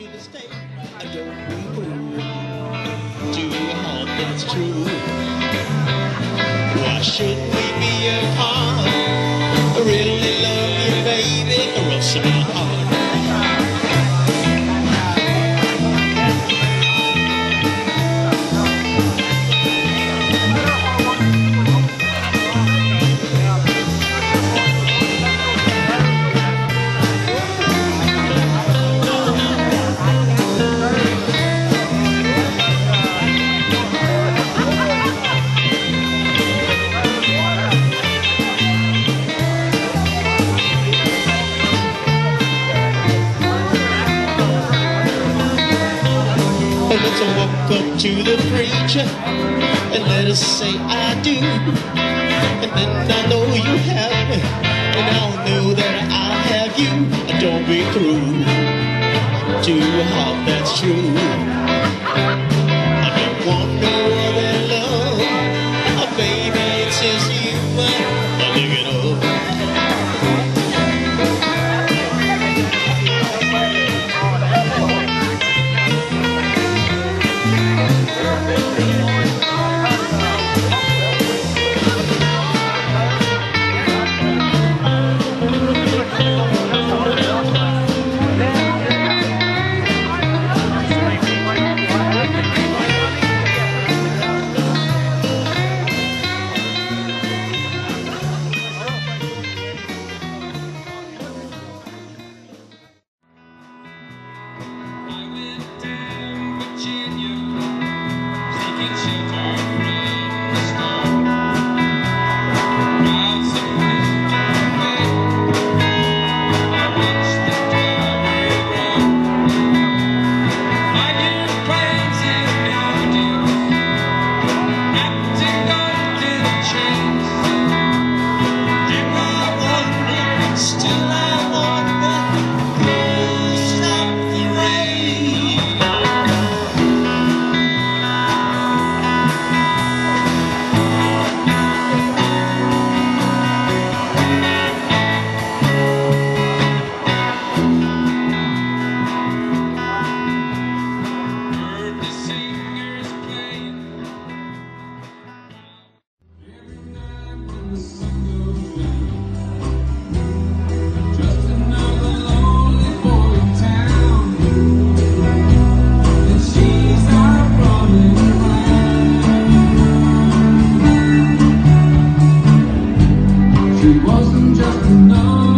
to the state. I don't be heart that's true. Why should we be apart? I really love you, baby. Caress my heart. Let's walk up to the preacher and let us say I do. And then I know you have me, and I'll know that I have you. And don't be cruel to a heart that's true. Senhor. She wasn't just another.